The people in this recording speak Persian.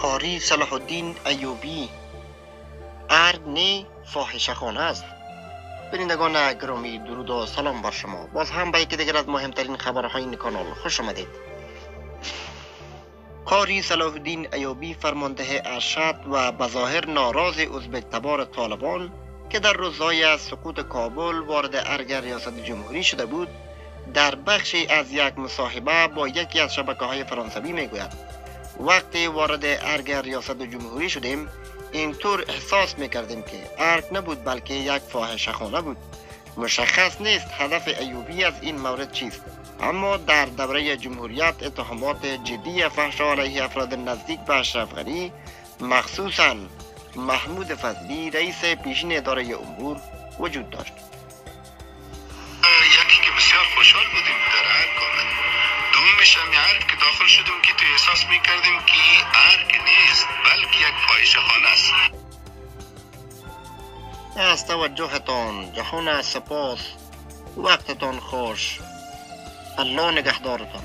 قاری صلاح الدین ایوبی. ارگ نی فاحشه خانه است. بینندگان گرامی درود و سلام بر شما. باز هم به یکی دیگر از مهمترین خبرهای این کانال خوش آمدید. قاری صلاح الدین ایوبی فرمانده ارشد و بظاهر ناراض ازبک تبار طالبان که در روزهای سقوط کابل وارد ارگ ریاست جمهوری شده بود در بخشی از یک مصاحبه با یکی از شبکه های فرانسوی می‌گوید. وقتی وارد ارگ ریاست جمهوری شدیم اینطور احساس می‌کردیم که ارگ نبود بلکه یک فاحشه خانه بود. مشخص نیست هدف ایوبی از این مورد چیست. اما در دوره جمهوریت اتهامات جدی فحش علیه افراد نزدیک به اشرف غنی مخصوصا محمود فضلی رئیس پیشین اداره امور وجود داشت. یکی که بسیار خوشحال بودیم در ارگ آمد دومش هم ارگ که داخل شدیم که تو احساس می‌کردیم که این ارگ نیست بلکه یک فاحشه خانه است. از توجهتان جهان سپاس. وقتتان خوش. الله نگهدارتان.